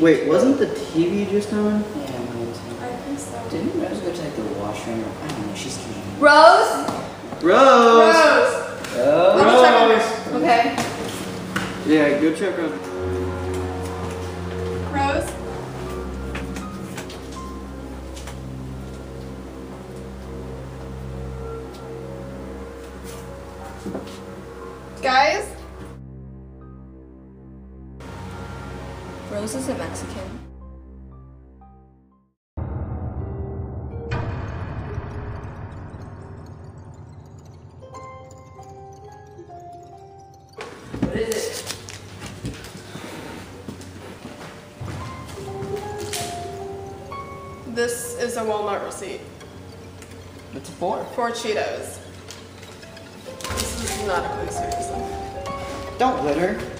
Wait, wasn't the TV just on? Yeah, mine too. I think so. Didn't Rose go to like the washroom? I don't know. She's cute. Rose? Rose! Rose! Oh. Let me check on Rose! her. Okay. Yeah, go check on. Rose? Guys? Rose isn't Mexican. What is it? This is a Walmart receipt What's it for? for Cheetos. This is not a clue, seriously. Don't litter.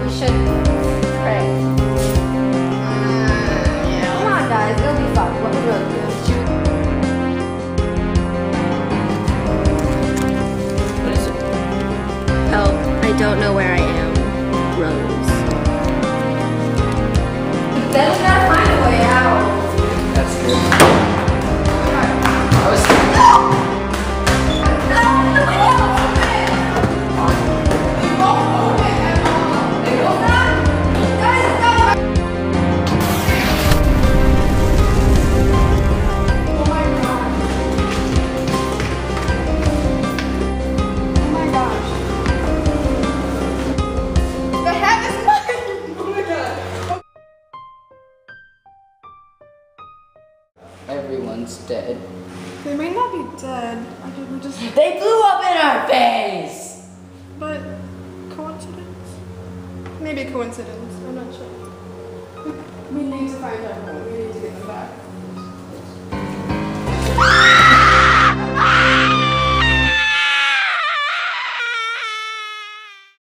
we should pray. Uh, come on, guys, it'll be fun. What we really do. What is it? Help, I don't know where I am. Rose. Then everyone's dead. They may not be dead. I think we just. They blew up in our face! But coincidence? Maybe coincidence. I'm not sure. We need to find out more.